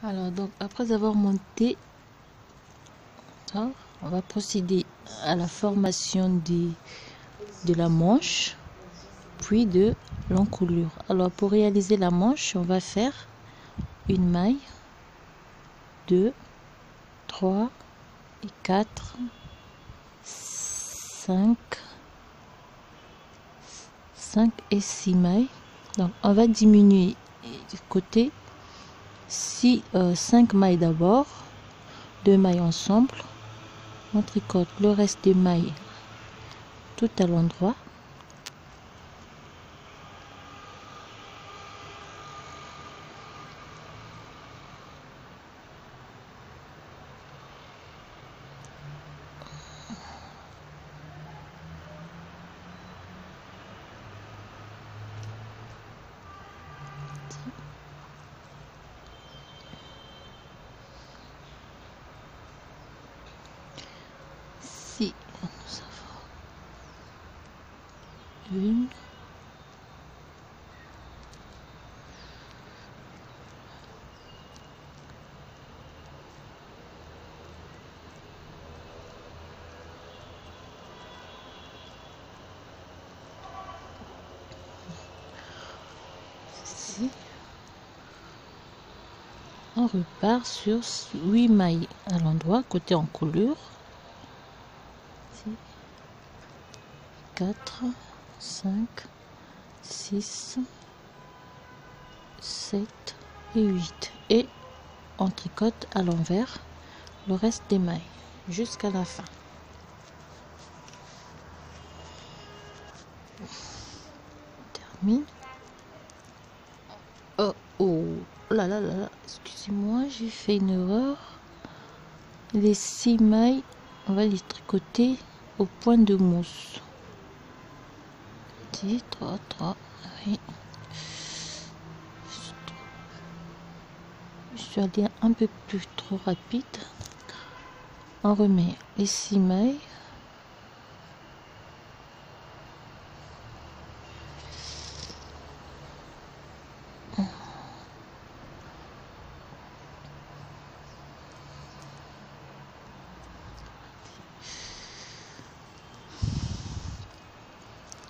Alors, donc, après avoir monté, hein, on va procéder à la formation des, de la manche, puis de l'encoulure. Alors, pour réaliser la manche, on va faire une maille, deux, trois et quatre, cinq, cinq et six mailles. Donc, on va diminuer du côté 6, 5 euh, mailles d'abord, 2 mailles ensemble, on tricote le reste des mailles tout à l'endroit Si nous avons une on repart sur 8 mailles à l'endroit côté encoulure 4, 5, 6, 7 et 8. Et on tricote à l'envers le reste des mailles jusqu'à la fin. termine. Oh, là là là là, excusez-moi, j'ai fait une erreur. Les six mailles, on va les tricoter au point de mousse. 3, 3, oui. Je suis allée un peu plus trop rapide. On remet les 6 mailles.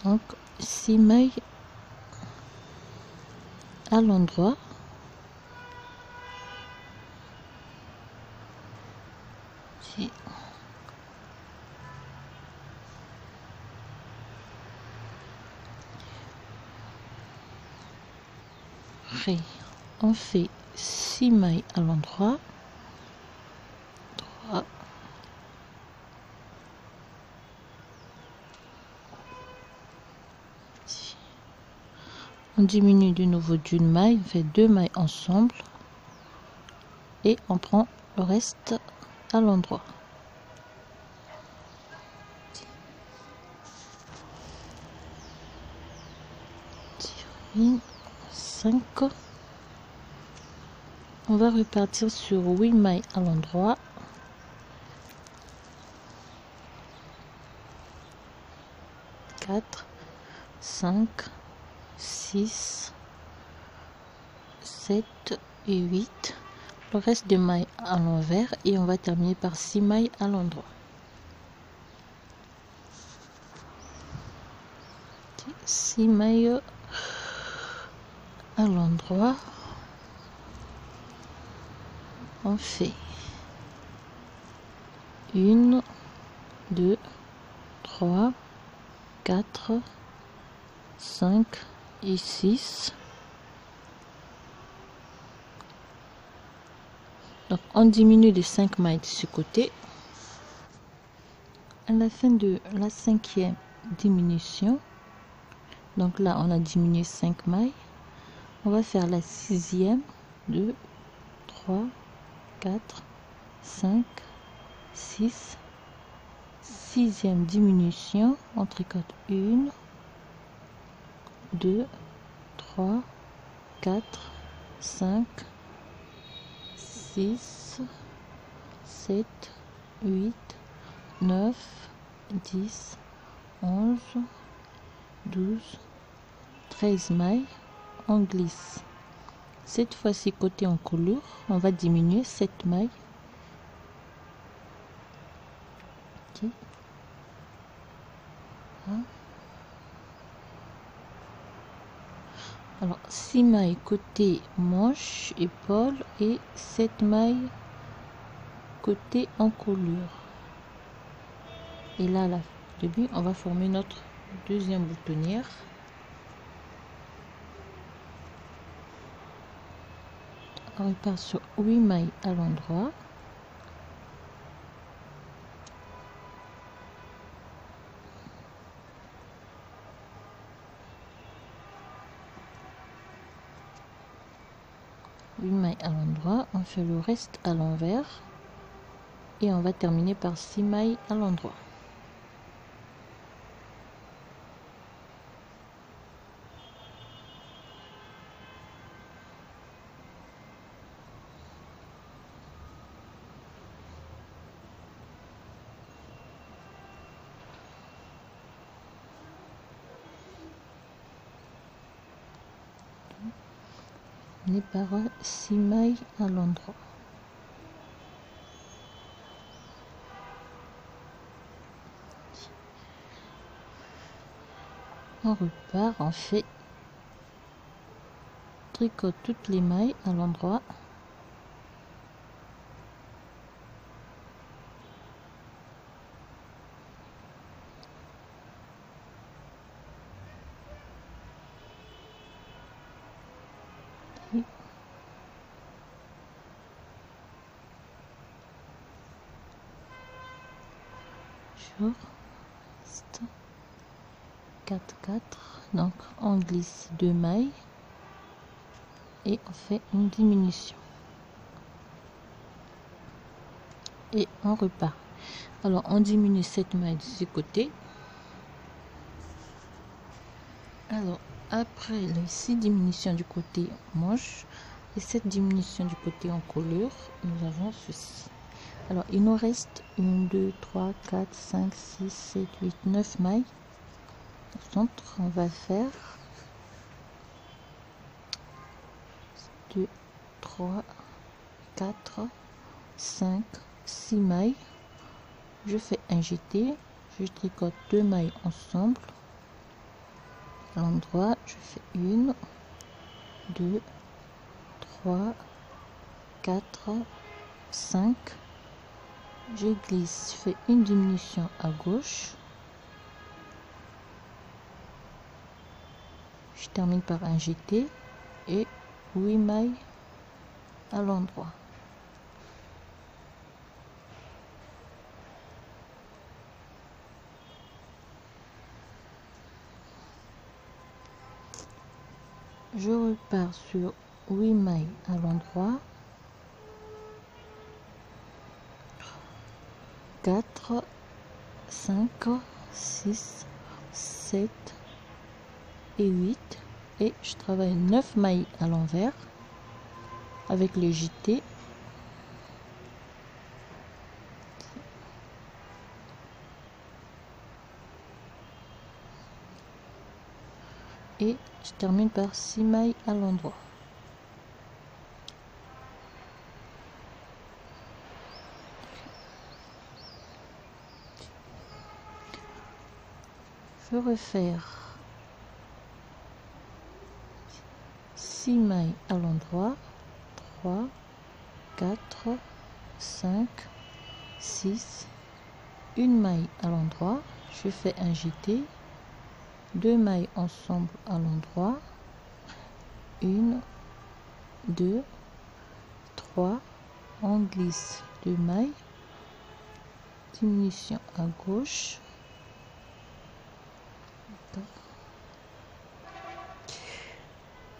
Donc, 6 mailles à l'endroit. On fait 6 mailles à l'endroit 3 on diminue de nouveau d'une maille fait deux mailles ensemble et on prend le reste à l'endroit. 5 on va repartir sur 8 mailles à l'endroit. Quatre, cinq, six, sept et 8 le reste de mailles à l'envers et on va terminer par 6 mailles à l'endroit. 6 mailles à l'endroit. On fait une deux trois quatre cinq et six. Donc on diminue les cinq mailles de ce côté. À la fin de la cinquième diminution donc là on a diminué 5 mailles. On va faire la sixième. 2 3 4 5 6 sixième diminution on tricote 1 2 3 4 5 6 7 8 9 10 11 12 13 mailles on glisse. Cette fois-ci côté encolure on va diminuer cette maille ok Hein. Alors 6 mailles côté manche épaule et 7 mailles côté encolure. Et là à début on va former notre deuxième boutonnière. On repart sur 8 mailles à l'endroit Huit mailles à l'endroit on fait le reste à l'envers. Et on va terminer par 6 mailles à l'endroit on est par 6 mailles à l'endroit. On repart on fait tricote toutes les mailles à l'endroit jour 4 4 donc on glisse deux mailles et on fait une diminution. Et on repart. Alors on diminue cette maille de ce côté. Alors après les six diminutions du côté manche et cette diminution du côté encolure nous avons ceci alors il nous reste 1 2 3 4 5 6 7 8 9 mailles. Au centre on va faire 2 3 4 5 6 mailles. Je fais un jeté je tricote deux mailles ensemble. À l'endroit je fais une 2 3 4 5 je glisse je fais une diminution à gauche. Je termine par un jeté et 8 mailles à l'endroit. Je repars sur 8 mailles à l'endroit 4 5 6 7 et 8 et je travaille 9 mailles à l'envers avec les JT et je termine par 6 mailles à l'endroit refaire. 6 mailles à l'endroit. 3 4 5 6 une maille à l'endroit. Je fais un jeté deux mailles ensemble à l'endroit. Une deux trois. On glisse deux mailles. Diminution à gauche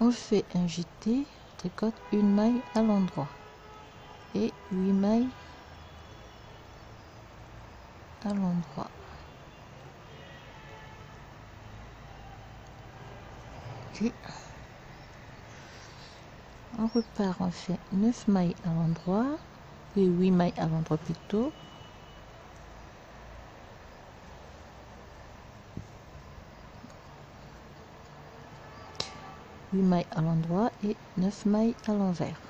on fait un jeté tricote une maille à l'endroit et 8 mailles à l'endroit. On repart on fait 9 mailles à l'endroit et 8 mailles à l'endroit plutôt 8 mailles à l'endroit et 9 mailles à l'envers.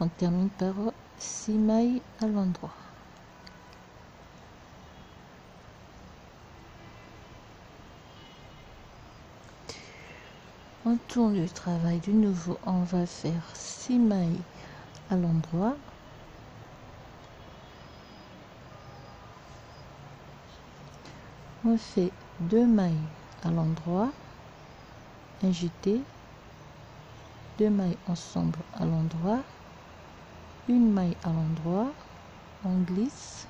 On termine par 6 mailles à l'endroit. On tourne le travail de nouveau. On va faire 6 mailles à l'endroit. On fait 2 mailles à l'endroit injecté 2 mailles ensemble à l'endroit une maille à l'endroit on glisse.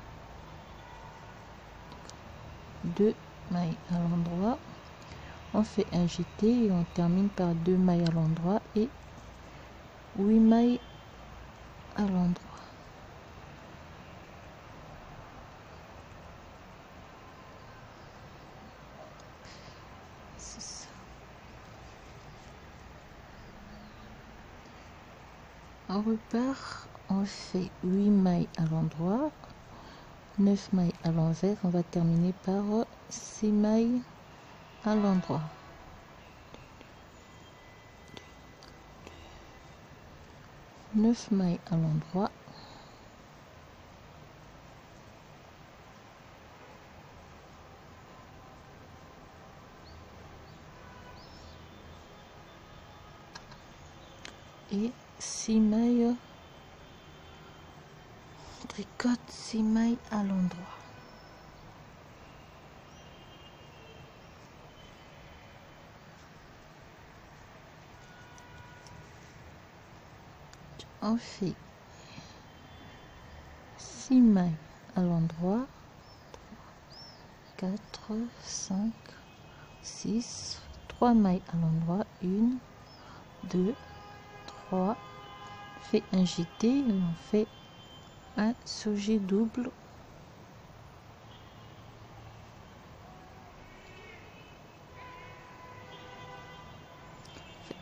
Deux mailles à l'endroit. On fait un jeté et on termine par deux mailles à l'endroit et 8 mailles à l'endroit on repart on fait 8 mailles à l'endroit 9 mailles à l'envers. On va terminer par 6 mailles à l'endroit neuf mailles à l'endroit. Et 6 mailles. Tricote 6 mailles à l'endroit on fait 6 mailles à l'endroit 4 5 6 3 mailles à l'endroit 1 2 3 fait un jeté et on fait un sujet double.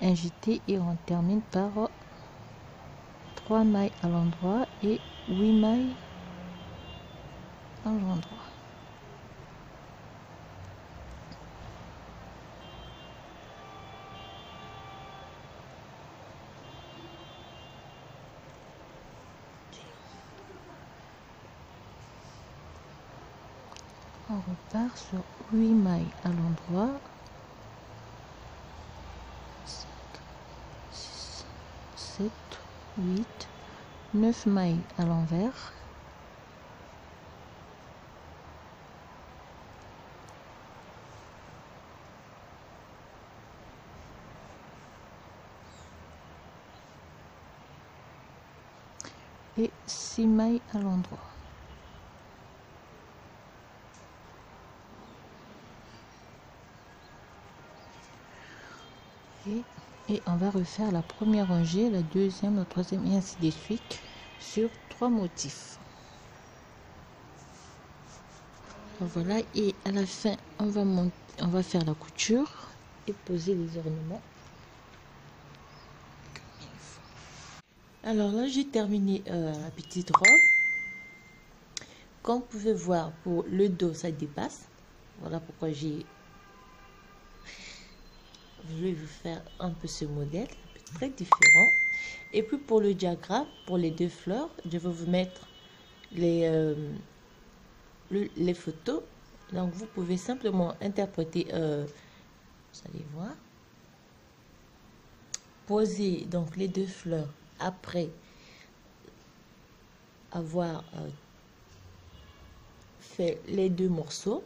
Un jeté et on termine par 3 mailles à l'endroit et 8 mailles à l'endroit. On repart sur 8 mailles à l'endroit 5 6 7 8 9 mailles à l'envers. Et 6 mailles à l'endroit on va refaire la première rangée, la deuxième, la troisième et ainsi de suite sur trois motifs. Voilà, et à la fin, on va, monter, on va faire la couture et poser les ornements. Alors là, j'ai terminé euh, la petite robe. Comme vous pouvez voir, pour le dos, ça dépasse. Voilà pourquoi j'ai je vais vous faire un peu ce modèle, très différent. Et puis pour le diagramme, pour les deux fleurs, je vais vous mettre les, euh, les photos. Donc vous pouvez simplement interpréter, euh, vous allez voir, poser donc les deux fleurs après avoir euh, fait les deux morceaux.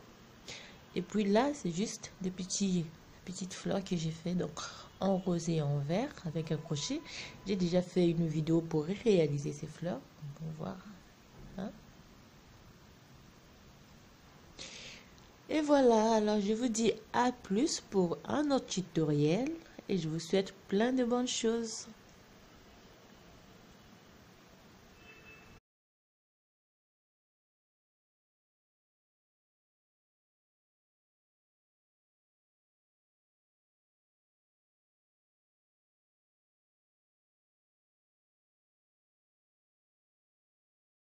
Et puis là, c'est juste des petits petites fleurs que j'ai fait donc en rose et en vert avec un crochet. J'ai déjà fait une vidéo pour réaliser ces fleurs. On va voir. Hein. Et voilà, alors je vous dis à plus pour un autre tutoriel et je vous souhaite plein de bonnes choses.